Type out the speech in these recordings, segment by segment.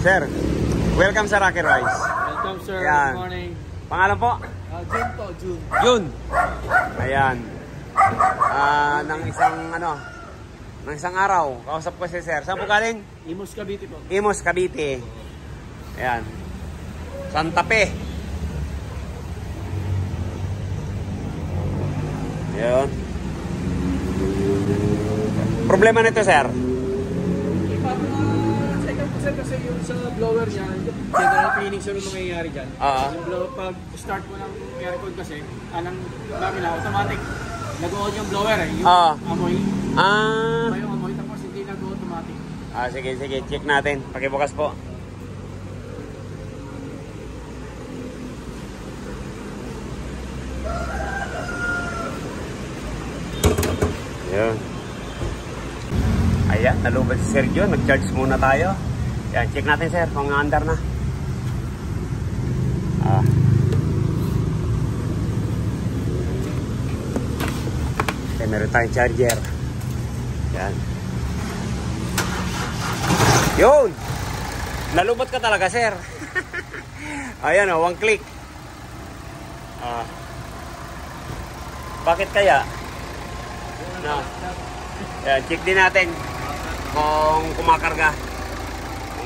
Sir, welcome sa Rocky Rice. Welcome sir, Yan. good morning. Pangalan po? Uh, June po, June. Jun. Ayan. Ah, ng isang ano, ng isang araw, kausap ko si Sir. Saan po galing? Imus Cavite po. Imos, Cavite. Ayan. Santa Fe. Ayan. Problema nito, sir. Sir kasi yung sa blower niya, general cleaning sir yung mangyayari dyan. Oo. Yung blower, pag start mo ng aircon kasi, anang makina, automatic. Nag-on yung blower eh, yung Oo. amoy. Ah. Iba yung amoy, tapos hindi nag-automatic. Ah, sige, sige. Check natin. Pakibukas po. Ayan. Ayan, nalubad si Sergio. Nag-charge muna tayo. Ayan, check natin sir kung under na. Ah. Okay, meron tayong charger. Ayan. Yun! Nalubot ka talaga, sir. Ayan o, one click. Ah. Bakit kaya? Na. Ayan, check din natin kung kumakarga.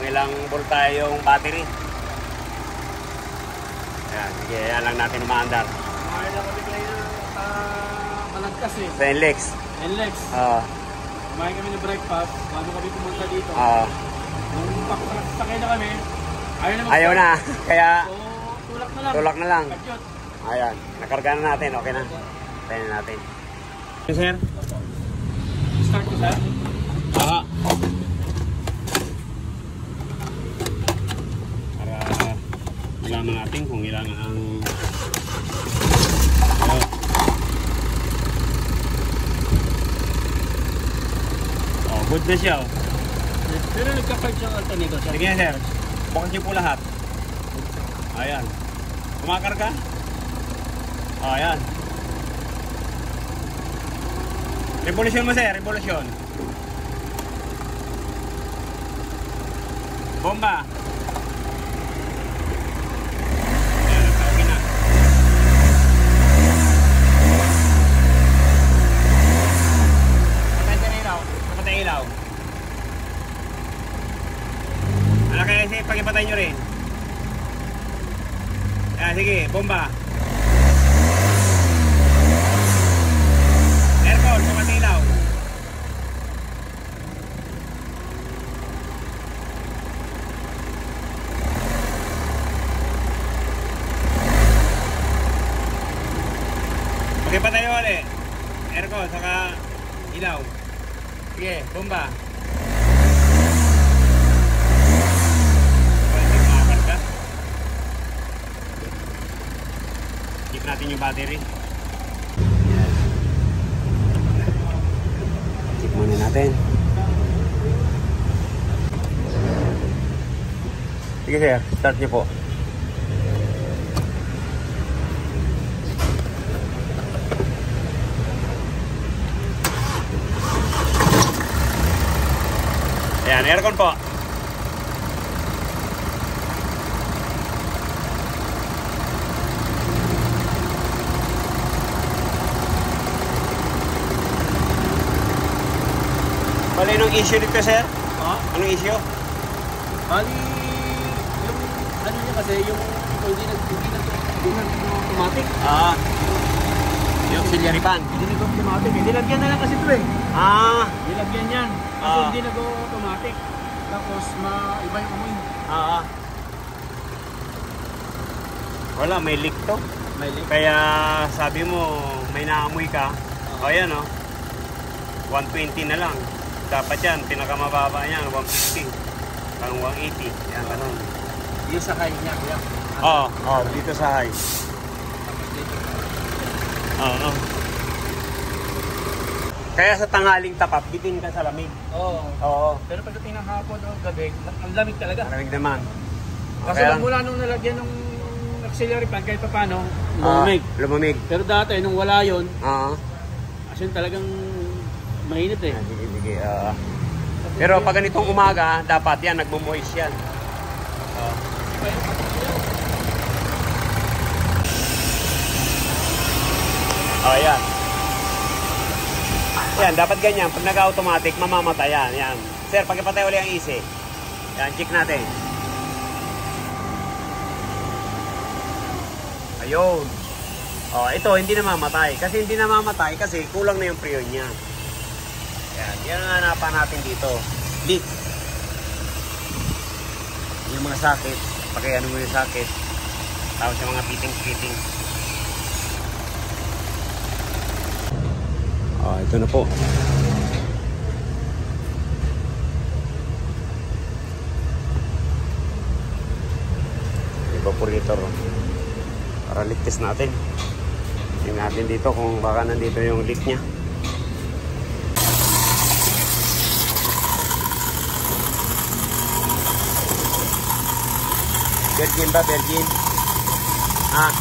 Ilang volta yung battery. Ayan, sige, ayan lang natin umaandar. Kumain lang kami kayo uh, malagkas eh. Sa Lex. NLEX. Ah, Kumain kami ng breakfast bago kami pumunta dito. ah, Nung pakasakay na kami, ayaw na ayaw na. Kaya, So, tulak na lang. tulak na lang. Kakyot. Ayan, nakarga na natin. Okay na. Tayo na natin. Sir? Start ko sir. Aha. Malaman natin kung ilan ang. Oh, good na siya. Oh. Pero nagka-fight siyang alternator sir. Sige sir, bukas niyo po lahat. Ayan. Kumakarga? Ayan. Revolusyon mo sir, revolusyon. Bomba. Ayan, okay na. Patay ka ilaw. Patay ilaw. Ano kaya si pagipatay nyo rin? Ah, sige, bomba. Aircon, pumati ilaw. Pagipatay nyo ulit. Aircon, saka ilaw. Sige, bomba. Pwede makakarga. Check natin yung battery. Yan. Check muna natin. Sige sir, start niyo po. Ayan, aircon po. Bali, anong issue dito, sir? Ha? Anong issue? Bali, yung ano niya kasi, yung hindi nag hindi nag hindi nag automatic. Ah, yung auxiliary fan. Hindi nag automatic. Hindi lagyan na lang kasi ito eh. Ah, Nilagyan yan. Kasi Ah. hindi nag. Tapos ma iba yung amoy. ah. Wala, may leak to. May leak. Kaya sabi mo, may naamoy ka. O yan o. 120 na lang. Dapat yan, pinakamababa niyan, 150. Parang 180. Yan, ganun. Yung sa kanya niya, kuya. Oo, oh, dito sa high. Tapos dito. Oo. Kaya sa tanghaling tapat, bitin ka sa lamig. Oo. Oo. Pero pagdating ng hapon o gabi, ang lamig talaga. Malamig naman. Kasi lang mula nung nalagyan ng auxiliary fan, kahit pa paano, Ah, lumamig. lumamig. Pero dati, nung wala yun, Oo. as in talagang mainit eh. Ah, sige, sige. oo. pero pag ganitong umaga, dapat yan, nagmo-moist yan. yun. Oh, yan. Yan, dapat ganyan. Pag nag-automatic, mamamatay yan. Yan. Sir, pagkipatay uli ang easy. Yan, check natin. Ayun. Oh, ito hindi namamatay. Kasi hindi namamatay kasi kulang na yung prion niya. Yan, yan ang hanapan natin dito. Leak. Yung mga sakit, pakiano mo yung sakit. Tapos yung mga fitting-fitting. Ah, ito na po. Evaporator. Para ligtas natin. Tingnan natin dito kung baka nandito yung leak niya. Virgin ba? Virgin? Ah.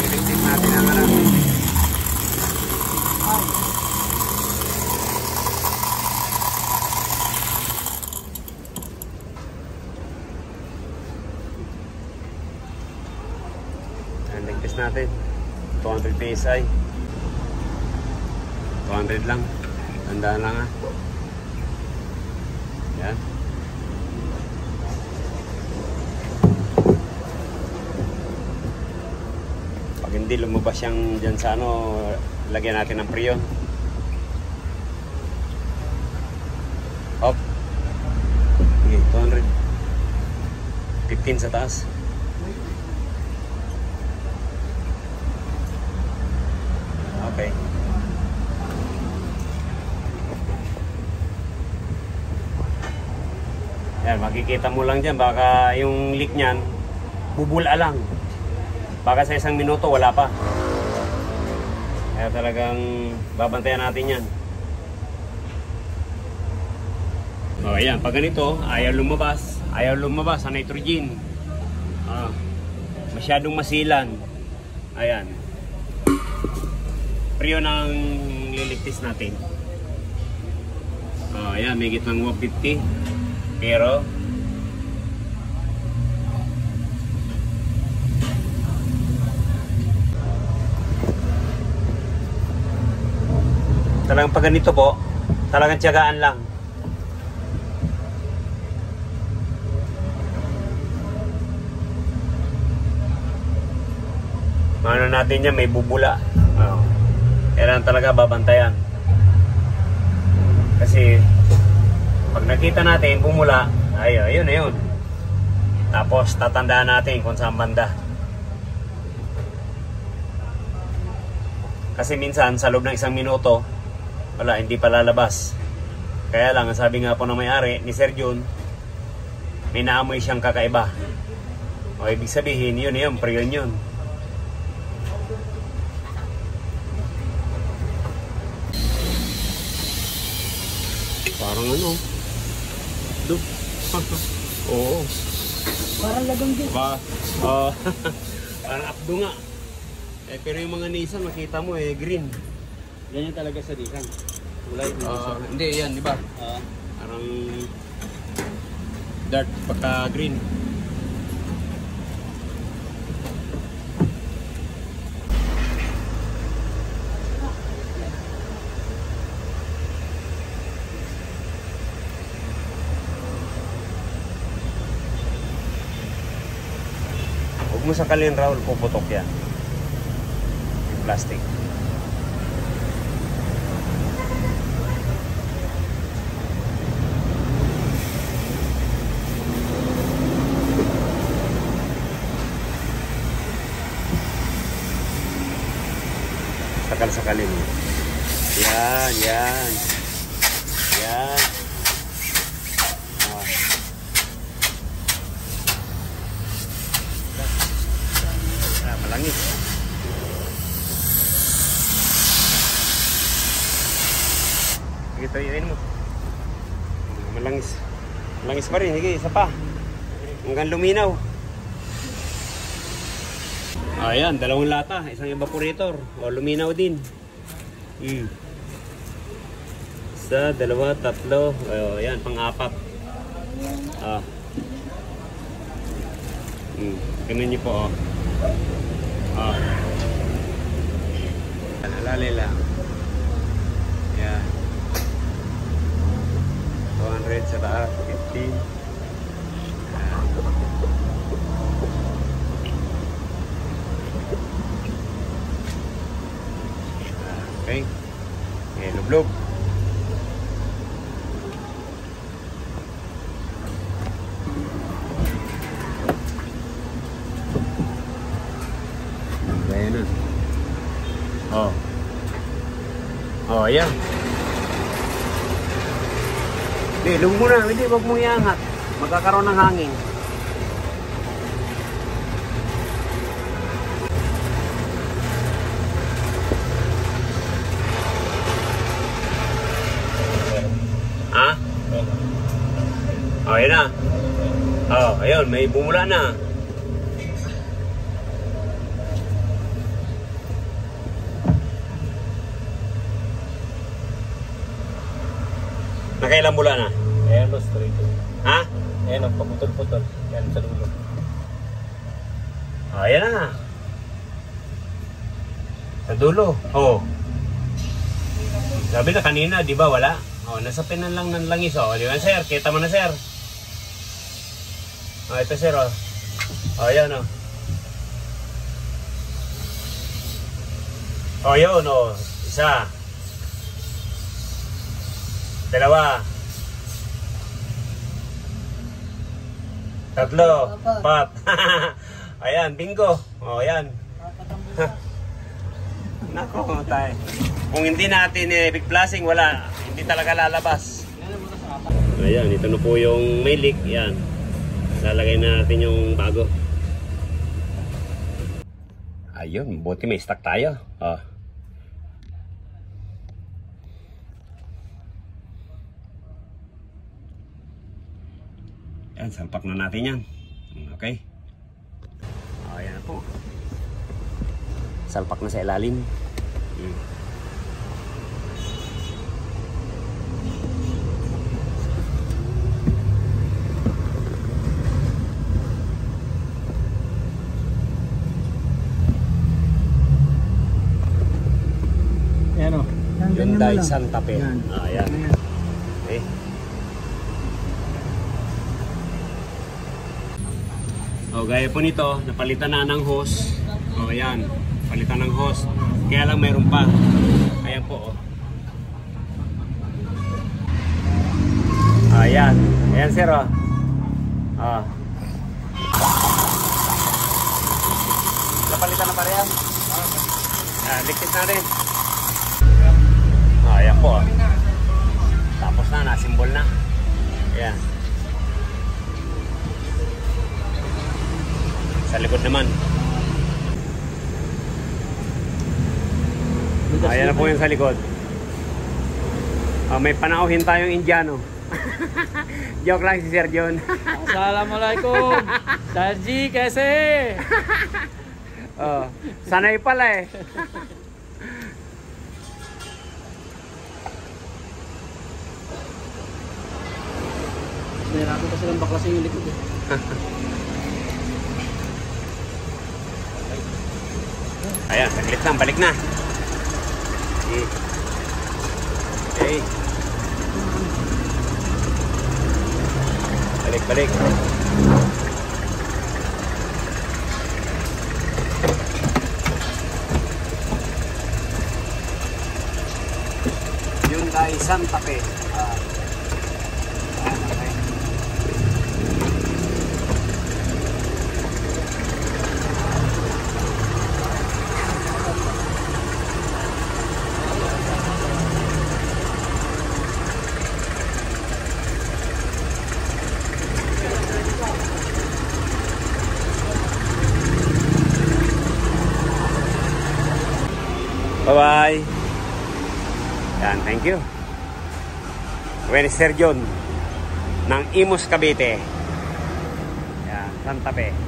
Iligtas natin ang ano. Ligtas natin. 200 PSI. 200 lang. Tandaan lang ah. Yan. Pag hindi lumabas yung dyan sa ano, lagyan natin ng prion. Up. Okay, 200. 15 sa taas. Okay. Yan, makikita mo lang dyan, baka yung leak niyan, bubula lang. Baka sa isang minuto, wala pa. Kaya talagang babantayan natin yan. O, ayan, pag ganito, ayaw lumabas. Ayaw lumabas sa nitrogen. Ah, masyadong masilan. Ayan. Priyo ng liligtis natin. Oh, ayan, may gitnang 150. Pero Talagang pag ganito po, talagang tiyagaan lang. Ano natin yan, may bubula. Kailangan talaga babantayan. Kasi pag nakita natin bumula, ay ayun na yun. Tapos tatandaan natin kung saan banda. Kasi minsan sa loob ng isang minuto, wala, hindi pa lalabas. Kaya lang, ang sabi nga po ng may-ari ni Sir Jun, may naamoy siyang kakaiba. O ibig sabihin, yun yun, priyon yun. Parang ano, Dup. Oo. Parang lagang din. Ba, ah, parang abdo nga. Eh, pero yung mga Nissan, makita mo eh, green. Ganyan talaga sa Nissan. Kulay. Ah, hindi, yan, di ba? Ah, Parang dark pagka green. Mo sakalin, Raul, puputok yan. Yung plastic. Sakal-sakalin mo. Yan. Yan. Ah. Ah, malangis. Sige, tuyuin mo. Malangis. Malangis pa rin. Sige, isa pa. Hanggang luminaw. Ayan, dalawang lata. Isang evaporator. O, luminaw din. Mm. Isa, dalawa, tatlo. Oh, yan, pang-apat. Ah. Hmm. Ganun niyo po, oh. Ah. Alali lang. Yan. 200 sa taas, 15. Yan. Okay. Eh, lublog. Ayan na. Oh. Oh, ayan. Lug mo na. Hindi, wag mong iangat. Magkakaroon ng hangin. Ha? Oh, ayan na. Oh, ayun, may bumula na. Nakailang bula na? Ayan o, straight. Ha? Ayan o, paputol-putol. Yan sa dulo. Oh, ayan na. Sa dulo. Oh. Sabi na kanina, di ba wala? Oh, nasa pinan lang ng langis. Oh, di ba sir? Kita mo na sir. Oh, ito sir. Oh, oh yan oh. Oh, yun oh. Isa. Dalawa. Tatlo. Pat. Ayan, bingo. Oh, ayan. Nako, tayo. Kung hindi natin eh, big flashing, wala. Hindi talaga lalabas. Ayan, ito na po yung may leak. Yan. Lalagay na natin yung bago. Ayun, buti may stock tayo. Oh. Yan, salpak na natin yan. Okay. Oh, ayan na po. Salpak na sa ilalim. Hmm. Ayan o. Mo Hyundai. Santa Fe. Yan. Ah, ayan. Ayan. Okay. O, gaya po nito, napalitan na ng hose. O, ayan. Palitan ng hose. Kaya lang mayroon pa. Ayan po, o. Ayan. Ayan, sir, o. Ah. Napalitan na pa rin? Ah, likit na rin. Ah, ayan po, o. Tapos na, nasimbol na. Ayan. Sa likod naman. Ayan na po yung sa likod. Ah, may panauhin tayong Indiano. Joke lang si Sir John. Assalamualaikum. Sarji, kaise? oh, sanay pala eh. Nahirapan kasi ng baklas yung likod eh. Ayan, saglit lang, balik na. Hmm. Okay. Balik, balik. Hyundai Santa Fe. Ah. Ayan, okay. Bye-bye. Yan, thank you. Sir John ng Imus Cavite. Yan, Santa Fe.